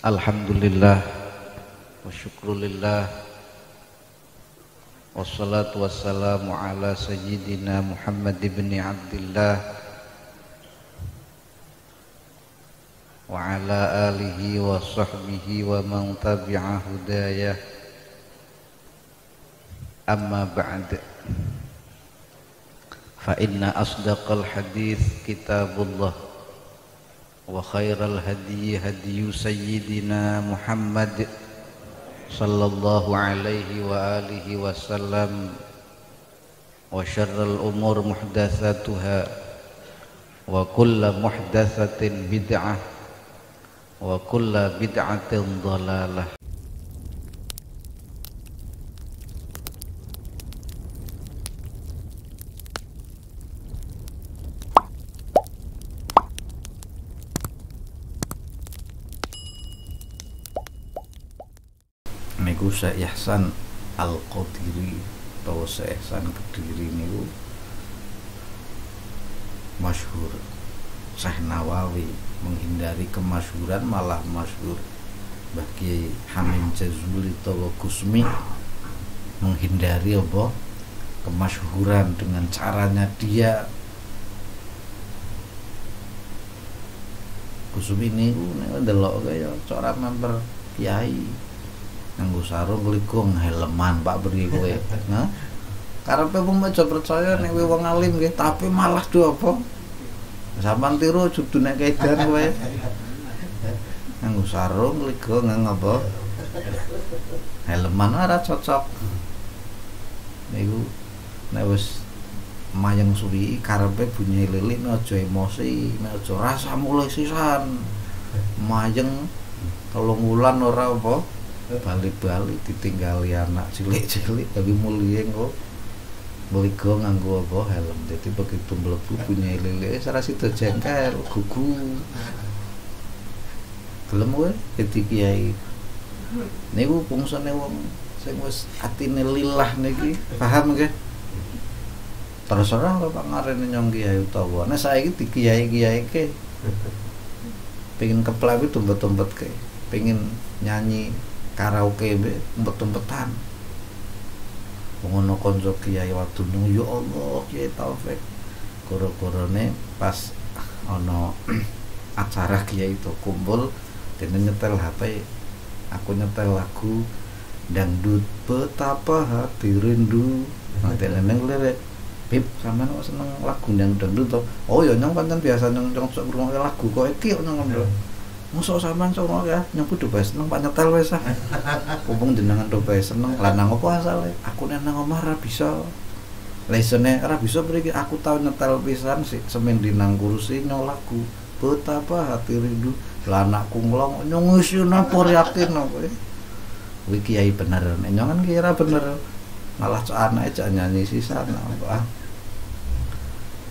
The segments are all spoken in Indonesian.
الحمد لله والشكر لله والصلاة والسلام على سيدنا محمد بن عبد الله وعلى آله وصحبه ومن تبع هدايا أما بعد فإن أصدق الحديث كتاب الله. وخير الهدي هدي سيدنا محمد صلى الله عليه وآله وسلم وشر الأمور محدثاتها وكل محدثة بدعة وكل بدعة ضلالة. Niku Syekh Ihsan Al Qadiri atau Syekh Ihsan Kediri niku masyhur. Syekh Nawawi menghindari kemasyhuran malah masyhur. Bagi Hamim Jazuli atau Gusmi menghindari apa? Kemasyhuran dengan caranya dia. Gusmi ini delok kaya cara member kiai nganggo sarung likung helman Pak beri kowe nah karepe wong aja percaya nek kowe wong alim nggih tapi malah do apa? Sampean tiru judu nek kedan kowe nganggo sarung likung nganggo apa? Helman ora cocok. Niku nek wis mayang suwi karepe bunyi lili aja emosi aja rasa mulai sisan. Mayang tolong wulan ora apa balik-balik ditinggali anak cilik-cilik tapi mulia kok Meligo nganggo apa? Helm. Jadi begitu melebu punya lele sarasi situ jengkel gugu. Gelem gue jadi kiai. Niku fungsine wong sing wis atine lillah niki. Paham nggih? Terserah kok Pak ngarene nyong kiai utawa. Nek saiki di kiai-kiai ke pengen keplawi tumpet-tumpet ke pengen nyanyi karaoke umpet-umpetan. Ngono konco kiai wadune ya Allah kiai taufik. Goro-gorone pas ono acara kiai itu kumpul dan nyetel HP aku nyetel lagu dangdut betapa hati rindu. Nanti neneng lirik Pip, sama kok seneng lagu dangdut toh? Oh ya nyong pancen biasa nyong nyong sok lagu kok iki nyong nyong Musuh sampean sono ya, nyampu do bae seneng Pak nyetel wis ah. Kumpung jenengan do bae seneng. Lah nang opo asale? Aku nek nang omah ra bisa. Lesene ora bisa mriki aku tau nyetel pisan sih semen di nang kursi nyolaku. Betapa hati rindu lah anakku nglong nyong wis napa yakin kowe. Kuwi kiai bener. Nek nyong kan kira bener. Malah cok anake cok nyanyi sisan apa.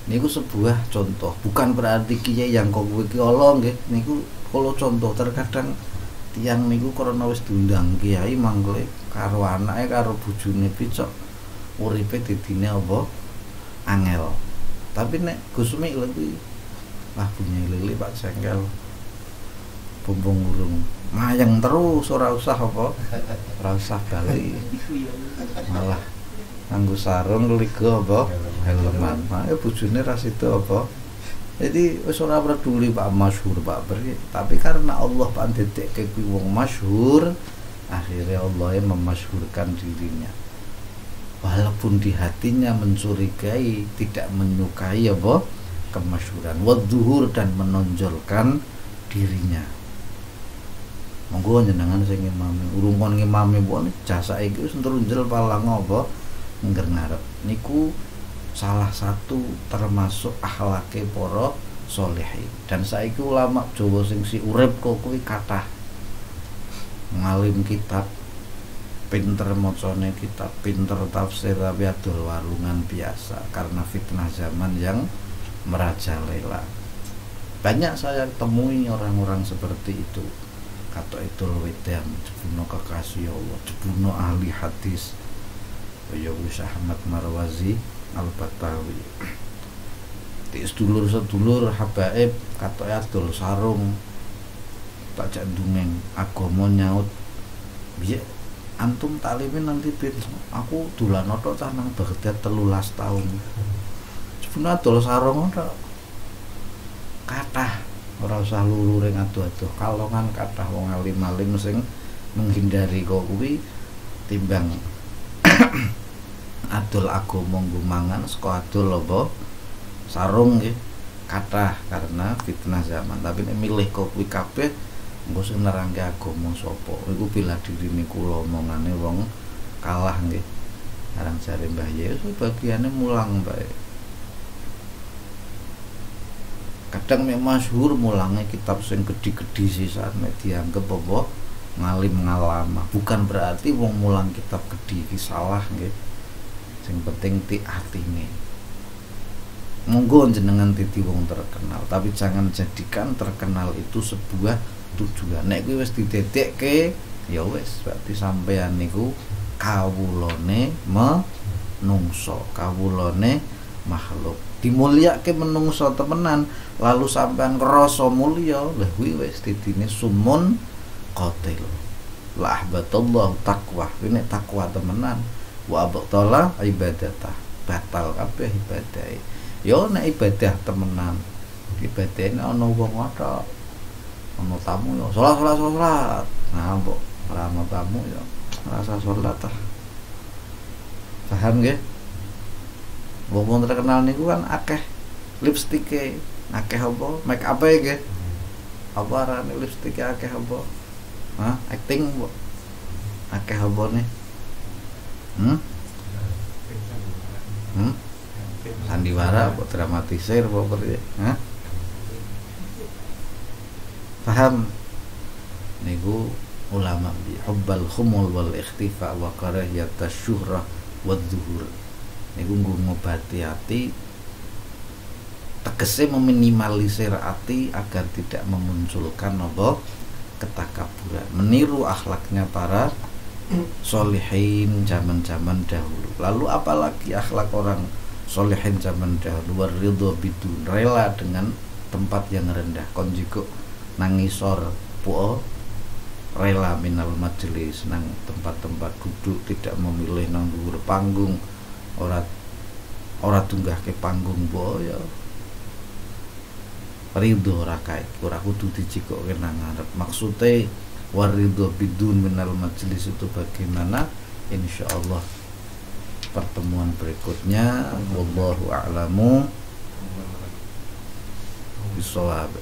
Niku sebuah contoh, bukan berarti kiai yang kok iki Allah nggih. Niku kalau contoh terkadang tiang niku karena wis diundang kiai mangle karo anake karo bojone picok uripe didine apa? Angel. Tapi nek Gusmi lebih lah punya lili Pak Cengkel bumbung urung mayang terus ora usah apa? Ora usah bali. Malah nganggo sarung liga apa? Helman. Nah bojone ras itu apa jadi wis peduli Pak masyhur Pak beri tapi karena Allah Pak detek ke wong masyhur akhirnya Allah yang memasyhurkan dirinya. Walaupun di hatinya mencurigai tidak menyukai apa? Kemasyhuran. Wadzuhur dan menonjolkan dirinya. Monggo jenengan sing imami urung kon ngimami bu jasa iki wis terunjel palang apa? Ngger niku salah satu termasuk akhlake poro solehi dan saiki ulama Jawa sing si urip kok kuwi kathah ngalim kitab pinter mocone kitab pinter tafsir tapi adol warungan biasa karena fitnah zaman yang merajalela. Banyak saya temui orang-orang seperti itu. Kata itu wedam jebuno kekasih Allah jebuno ahli hadis ya wis Ahmad Marwazi Al-Batawi. Di sedulur-sedulur habaib kata adol sarung tak jak dungeng agama nyaut. Biye antum taklimin nanti pin aku dolan tok cah nang 13 tahun. Sebenarnya dol sarung kathah. Ora usah luru ring adu-adu kalongan kathah wong alim-alim sing menghindari kok kuwi timbang adol agama nggo mangan saka adol apa? Sarung nggih. Kathah karena fitnah zaman. Tapi nek milih kok kuwi kabeh engko sing nerangke agama sapa? Iku bila dirine kula omongane wong kalah nggih. Arang jare Mbah Yesus bagiane mulang bae. Kadang mek masyhur mulangnya kitab sing gedhi-gedhi sisan mek dianggep apa? Ngalim ngalama bukan berarti wong mulang kitab gede salah nggih sing penting ti atine. Monggo jenengan titi wong terkenal tapi jangan jadikan terkenal itu sebuah tujuan. Nek kuwi wis didedekke ya wis berarti sampean niku kawulane menungso kawulane makhluk. Dimulyake menungso temenan lalu sampean ngrasa mulya lha kuwi wis didine sumun qatil. La ahbatallahu taqwa. Ini takwa temenan wa abtala ibadatah batal kabeh ibadah yo nek ibadah temenan. Ibadah ini ana wong ora ana tamu yo salat salat salat nah mbok ora ana tamu yo rasa salat ah paham nggih? Wong terkenal niku kan akeh lipstike. Akeh apa? Make up e nggih. Apa arane lipstike akeh apa? Hah? Acting bu? Akeh nih? Hmm? Hmm? Sandiwara buat dramatisir apa berarti? Hah? Paham? Ulama bi hubbal khumul wal ikhtifa wa karahiyat syuhrah wa dhuhur. Niku ngobati hati tegese meminimalisir hati agar tidak memunculkan apa ketakaburan meniru akhlaknya para solihin zaman-zaman dahulu. Lalu apalagi akhlak orang solihin zaman dahulu? Waridho bidun. Rela dengan tempat yang rendah. Konjiko nangisor puo rela minal majelis nang tempat-tempat duduk tidak memilih nang dhuwur panggung. Ora ora tunggah ke panggung boyo ridho rakai ora kudu dicikoke nang ngarep. Maksude waridho bidun minal majlis itu bagaimana? Insyaallah pertemuan berikutnya. Wallahu a'lamu. Bisawab